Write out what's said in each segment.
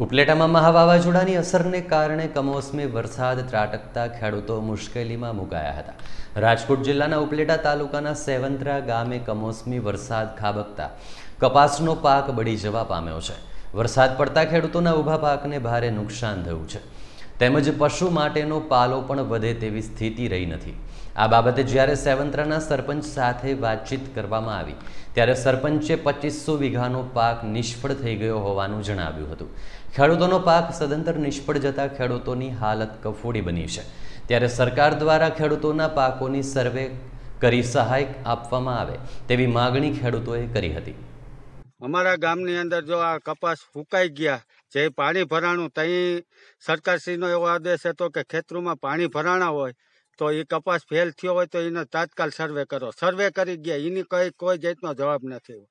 ઉપલેટામાં મહા વાવાઝોડાની અસરને કારણે કમોસમી વરસાદ, ત્રાટકતા, ખેડૂતો મુશ્કેલીમાં મુકાયા હતા. રાજકોટ જિલ્લાના ઉપલેટા તાલુકાના સેવંત્રા ગામે કમોસમી વરસાદ ખાબકતા કપાસનો પાક બળી જવા પામ્યો છે. વરસાદ પડતા ખેડૂતોના ઊભા પાકને ભારે નુકસાન થયું છે. તેમજ પશુ માટેનો પાલો પણ વધે તેવી સ્થિતિ રહી નથી. આ બાબતે જ્યારે સેવંત્રાના સરપંચ સાથે વાતચીત કરવામાં આવી, ત્યારે સરપંચે પચીસો વીઘાનો પાક નિષ્ફળ થઈ ગયો હોવાનું જણાવ્યું હતું. ખેડૂતોનો પાક સદંતર નિષ્ફળ જતા ખેડૂતોની હાલત કફોડી બની છે. ત્યારે સરકાર દ્વારા ખેડૂતોના પાકોની સર્વે કરી સહાય આપવામાં આવે તેવી માગણી ખેડૂતોએ કરી હતી. અમારા ગામની અંદર જો આ કપાસ ફૂંકાઈ ગયા, જે પાણી ભરાણું ત્યાં સરકારશ્રીનો એવો આદેશ હતો કે ખેતરોમાં પાણી ભરાણા હોય, તો એ કપાસ ફેલ થયો હોય તો એનો તાત્કાલ સર્વે કરો. સર્વે કરી ગયા એની કઈ, કોઈ જાતનો જવાબ નથી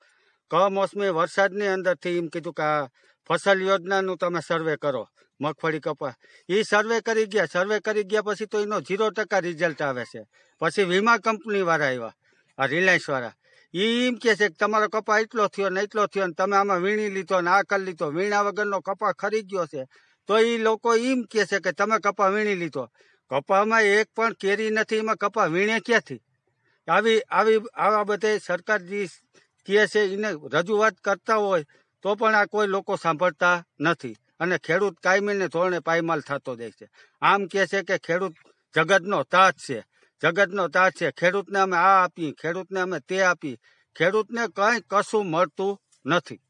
કમોસમી વરસાદની અંદરથી એમ કીધું કે આ ફસલ યોજનાનું તમે સર્વે કરો, મગફળી કપાસ. એ સર્વે કરી ગયા સર્વે કરી ગયા પછી તો એનો ઝીરો ટકા રિઝલ્ટ આવે છે. પછી વીમા કંપનીવાળા આવ્યા, આ રિલાયન્સવાળા એ એમ કહે છે કે તમારો કપા એટલો થયો ને એટલો થયો ને તમે આમાં વીણી લીધો ને આ કરી લીધો વીણા વગરનો કપા ખરી ગયો છે. તો એ લોકો એમ કહે છે કે તમે કપા વીણી લીધો. કપામાં એક પણ કેરી નથી, એમાં કપા વીણે ક્યાંથી? આવી આવી, આવા બધે સરકાર જે કહે છે એને રજૂઆત કરતા હોય તો પણ આ કોઈ લોકો સાંભળતા નથી. અને ખેડૂત કાયમીને ધોરણે પાયમાલ થતો જાય છે. આમ કહે છે કે ખેડૂત જગતનો તાજ છે. જગતનો તાજ છે. ખેડૂતને અમે આ આપી ખેડૂતને અમે તે આપી ખેડૂતને કંઈ કશું મળતું નથી.